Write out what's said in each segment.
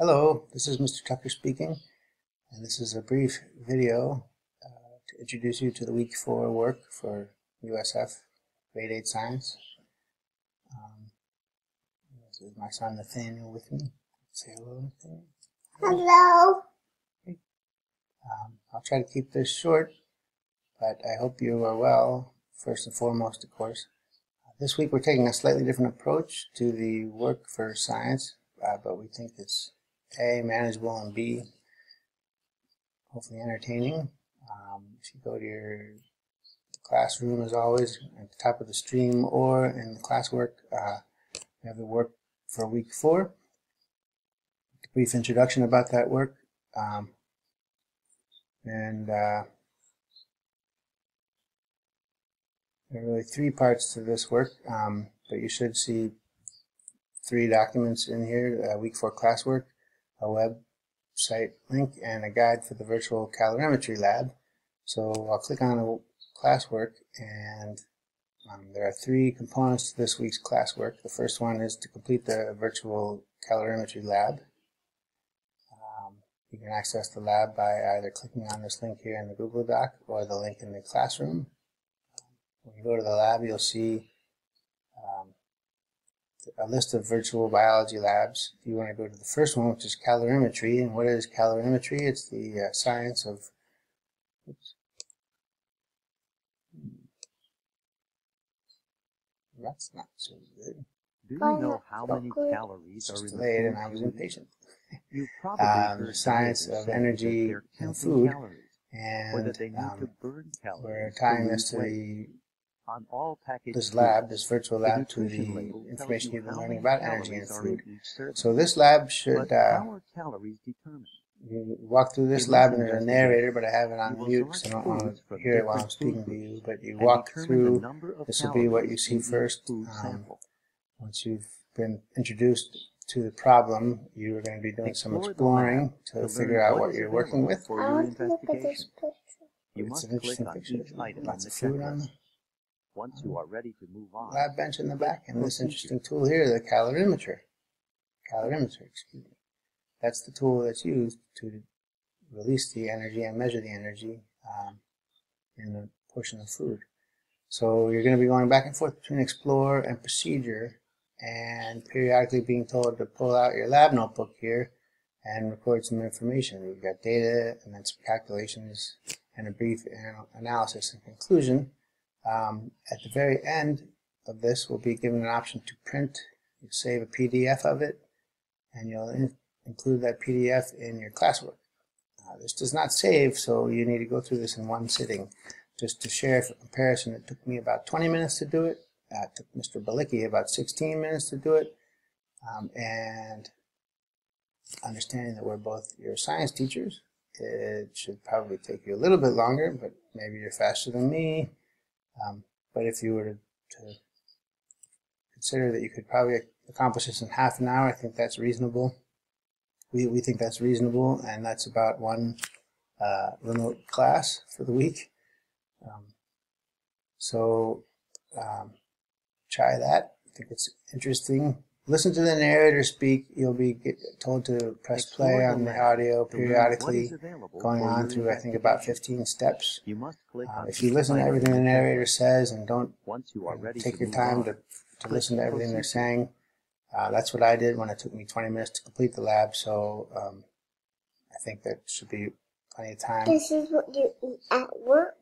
Hello, this is Mr. Tucker speaking, and this is a brief video uh, to introduce you to the week four work for USF grade 8 science. Um, this is my son Nathaniel with me. Say hello, Nathaniel. Hello. Um, I'll try to keep this short, but I hope you are well, first and foremost, of course. Uh, this week we're taking a slightly different approach to the work for science, uh, but we think it's a, manageable, and B, hopefully entertaining. Um, if you go to your classroom, as always, at the top of the stream or in the classwork, uh, we have the work for week four. A brief introduction about that work. Um, and uh, there are really three parts to this work, um, but you should see three documents in here, uh, week four classwork a website link and a guide for the virtual calorimetry lab. So I'll click on the classwork and um, there are three components to this week's classwork. The first one is to complete the virtual calorimetry lab. Um, you can access the lab by either clicking on this link here in the Google Doc or the link in the classroom. When you go to the lab, you'll see a list of virtual biology labs. If you want to go to the first one, which is calorimetry, and what is calorimetry? It's the uh, science of oops, that's not so good. Do you know how many calories are delayed, and I was impatient. You probably um, the science of energy and food, and um, we're tying this to the on all packaged this lab, this virtual lab, to the information you've been learning about energy and food. So this lab should, uh, you walk through this lab and there's a narrator, but I have it on mute because I don't want to hear it while I'm speaking to you. But you walk through, this will be what you see first. Um, once you've been introduced to the problem, you're going to be doing some exploring to figure out what you're working with. I want to look at this picture. It's an interesting picture. Lots of food on checklist. Once you are ready to move on, lab bench in the back, and this interesting tool here, the calorimeter. Calorimeter, excuse me. That's the tool that's used to release the energy and measure the energy um, in the portion of food. So you're going to be going back and forth between explore and procedure and periodically being told to pull out your lab notebook here and record some information. You've got data and then some calculations and a brief anal- analysis and conclusion. Um, at the very end of this, we'll be given an option to print. You save a PDF of it, and you'll in include that PDF in your classwork. Uh, this does not save, so you need to go through this in one sitting. Just to share for comparison, it took me about 20 minutes to do it. Uh, it took Mr. Balicki about 16 minutes to do it. Um, and understanding that we're both your science teachers, it should probably take you a little bit longer, but maybe you're faster than me. Um, but if you were to, consider that you could probably accomplish this in half an hour, I think that's reasonable. We, we think that's reasonable, and that's about one uh, remote class for the week. Um, so um, try that. I think it's interesting. Listen to the narrator speak. You'll be get, told to press play on the audio periodically, going on through I think about 15 steps. You must click Uh, on if you listen to everything the narrator says and don't Once you are ready take to your time on, to, to listen to everything they're saying, uh, that's what I did when it took me 20 minutes to complete the lab. So um, I think that should be plenty of time. This is what you eat at work.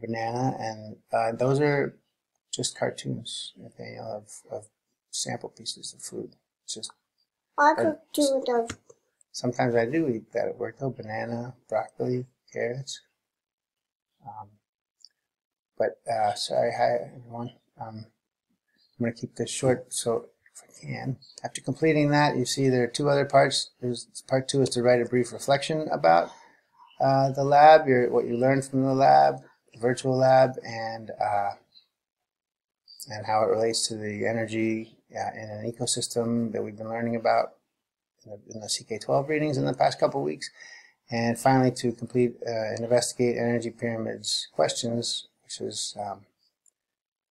Banana and uh, those are just cartoons, Nathaniel, of, of sample pieces of food. It's just I could do the sometimes I do eat that at work though. Banana, broccoli, carrots. Um, but uh, sorry, hi everyone. Um, I'm going to keep this short, so if I can. After completing that, you see there are two other parts. There's part two is to write a brief reflection about uh, the lab, your what you learned from the lab, the virtual lab, and uh, and how it relates to the energy uh, in an ecosystem that we've been learning about in the, in the CK12 readings in the past couple weeks. And finally, to complete uh, and investigate energy pyramids questions, which is um,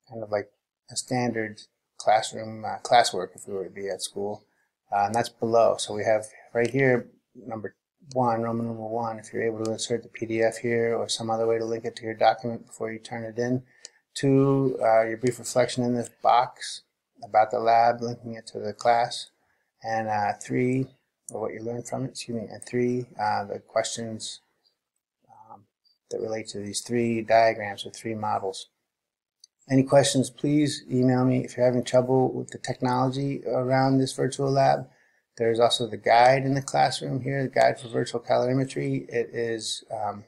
kind of like a standard classroom uh, classwork if we were to be at school. uh, and that's below. So we have right here, number one, Roman numeral one, if you're able to insert the PDF here or some other way to link it to your document before you turn it in. Two, uh, your brief reflection in this box about the lab, linking it to the class. And uh, three, or what you learned from it, excuse me. And three, uh, the questions um, that relate to these three diagrams or three models. Any questions, please email me. If you're having trouble with the technology around this virtual lab, there's also the guide in the classroom here, the guide for virtual calorimetry. It is um,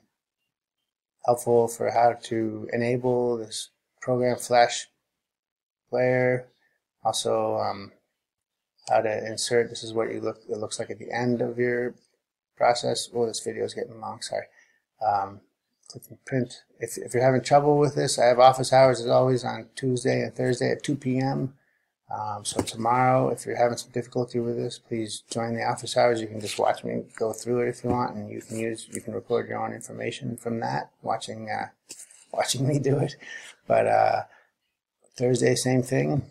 helpful for how to enable this program Flash player. Also, um, how to insert. This is what you look. It looks like at the end of your process. Oh, this video is getting long. Sorry. Um, print. If, if you're having trouble with this, I have office hours as always on Tuesday and Thursday at 2 p.m. Um, so tomorrow, if you're having some difficulty with this, please join the office hours. You can just watch me go through it if you want, and you can use you can record your own information from that, watching uh, watching me do it. But uh, Thursday, same thing.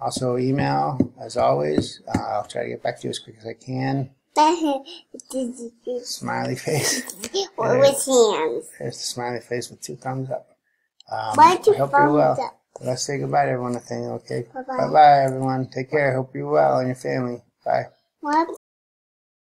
Also, email as always. Uh, I'll try to get back to you as quick as I can. Smiley face. or with hands. There's the smiley face with two thumbs up. Um, Why two I hope you're well. up? Let's say goodbye to everyone, Nathaniel, okay? Bye-bye. Bye-bye, everyone. Take care. Hope you're well and your family. Bye. Why